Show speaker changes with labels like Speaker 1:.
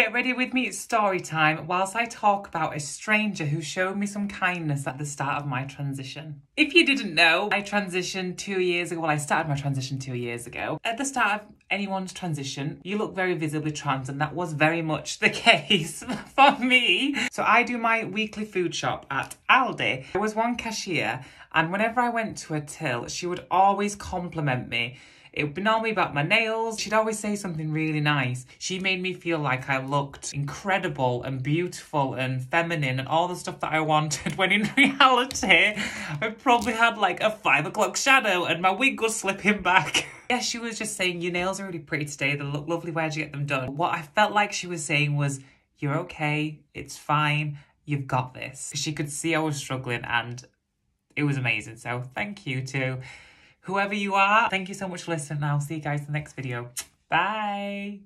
Speaker 1: Get ready with me, it's story time, whilst I talk about a stranger who showed me some kindness at the start of my transition. If you didn't know, I transitioned two years ago. Well, I started my transition two years ago. At the start of anyone's transition, you look very visibly trans, and that was very much the case for me. So I do my weekly food shop at Aldi. There was one cashier, and whenever I went to a till, she would always compliment me it would be normally about my nails. She'd always say something really nice. She made me feel like I looked incredible and beautiful and feminine and all the stuff that I wanted when in reality I probably had like a five o'clock shadow and my wig was slipping back. yeah, she was just saying, your nails are really pretty today. They look lovely. Where'd you get them done? What I felt like she was saying was, you're okay. It's fine. You've got this. She could see I was struggling and it was amazing. So thank you to whoever you are. Thank you so much for listening. I'll see you guys in the next video. Bye.